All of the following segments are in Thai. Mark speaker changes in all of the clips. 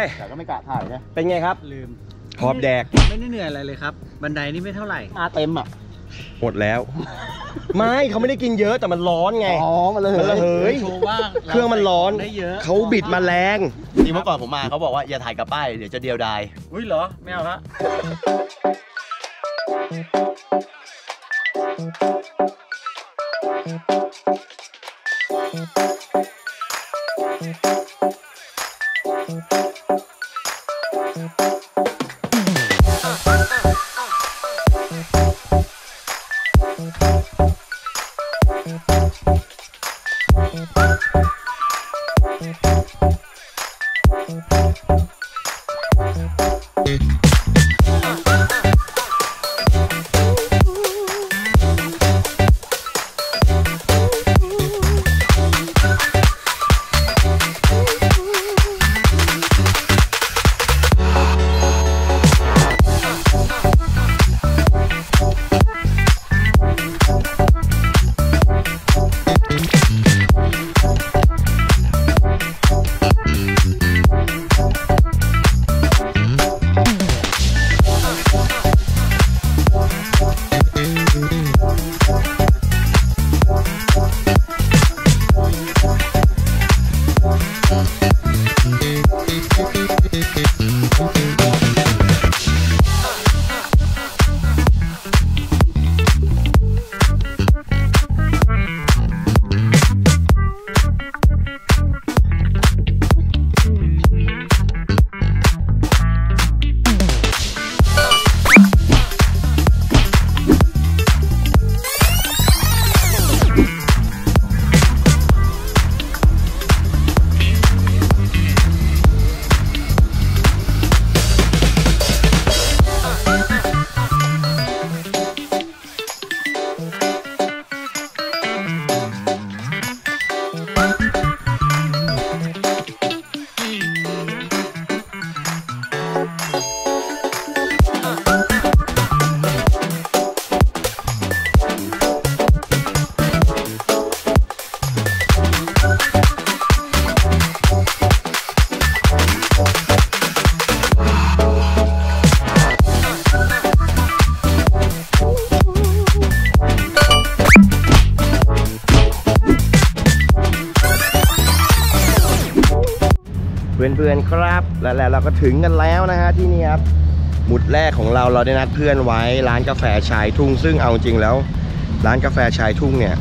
Speaker 1: โอ้ย
Speaker 2: แต่ก็ไม่กล้าถ่ายไง
Speaker 1: เป็นไงครับ
Speaker 3: ลืม
Speaker 1: หอบแดก
Speaker 3: ไม่ได้เหนื่อยอะไรเลยครับ บันไดนี่ไม่เท่าไหร่
Speaker 2: มาเต็มอะ
Speaker 1: หมดแล้ว ไม่เขาไม่ได้กินเยอะแต่มันร้อนไง
Speaker 2: อ๋อมาเลย
Speaker 1: มันระเหย
Speaker 3: โชว์บ้าง
Speaker 1: เครื่องมันร้อน
Speaker 3: ได้เยอะ
Speaker 1: เขาบิดมาแรง
Speaker 2: จริงเมื่อก่อนผมมาเขาบอกว่าอย่าถ่ายกับป้ายเดี๋ยวจะเดียวดาย
Speaker 3: อุ้ยเหรอไม่เอาฮะ
Speaker 1: เพื่อนๆครับและแล้วเราก็ถึงกันแล้วนะฮะที่นี่ครับหมุดแรกของเราเราได้นัดเพื่อนไว้ร้านกาแฟชายทุ่ง ซึ่งเอาจริงแล้ว ร้านกาแฟชายทุ่งเนี่ย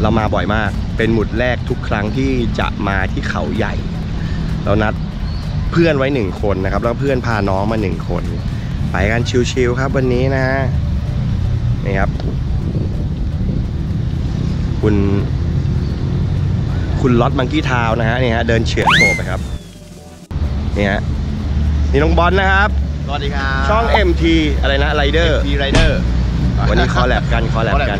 Speaker 1: เรามาบ่อยมาก เป็นหมุดแรกทุกครั้งที่จะมาที่เขาใหญ่ เรานัดเพื่อนไว้หนึ่งคนนะครับ แล้วเพื่อนพาน้องมาหนึ่งคน ไปกันชิวๆครับวันนี้นะฮะนี่ครับ คุณ คุณล็อตมังกี้ทาวนะฮะนี่ฮะเดินเฉียดโฉบไปครับ นี่ฮะนี่น้องบอลนะครับ
Speaker 2: สวัสดีครับ
Speaker 1: ช่อง MT อะไรนะไรเดอร์
Speaker 2: พีไรเดอร์
Speaker 1: วันนี้คอแลบกันคอแลบกัน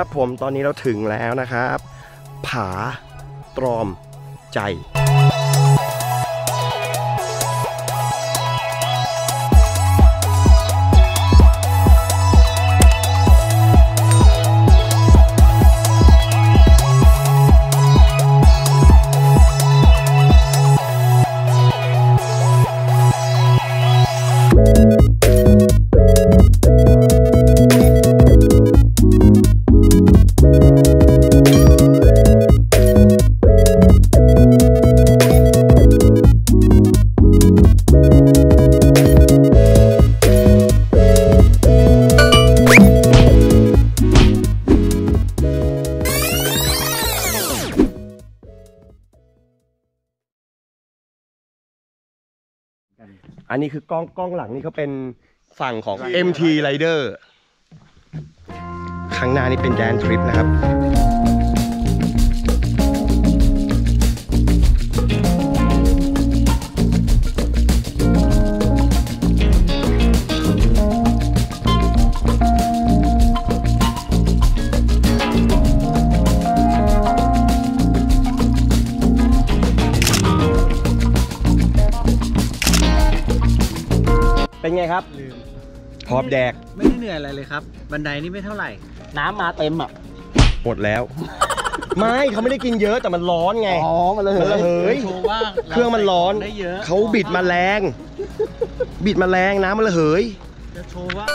Speaker 1: ครับผมตอนนี้เราถึงแล้วนะครับ ผาตรอมใจ อันนี้คือกล้องกล้องหลังนี่เขาเป็นฝั่งของ MT Rider ข้างหน้านี่เป็นแดนทริปนะครับ เป็นไงครับ
Speaker 3: ลืม
Speaker 1: หอบแดก
Speaker 3: ไม่ได้เหนื่อยอะไรเลยครับ บันไดนี่ไม่เท่าไหร่
Speaker 2: น้ำมาเต็มอะ
Speaker 1: หมดแล้ว ไม่เขาไม่ได้กินเยอะแต่มันร้อนไง
Speaker 2: อ๋อมันเลย
Speaker 1: มันระเหย
Speaker 3: โชว์ว่า
Speaker 1: เครื่องมันร้อน
Speaker 3: ได้เยอะ
Speaker 1: เขาบิดมาแรง บิดมาแรงน้ำมันระเหย
Speaker 3: จะโชว์ว่า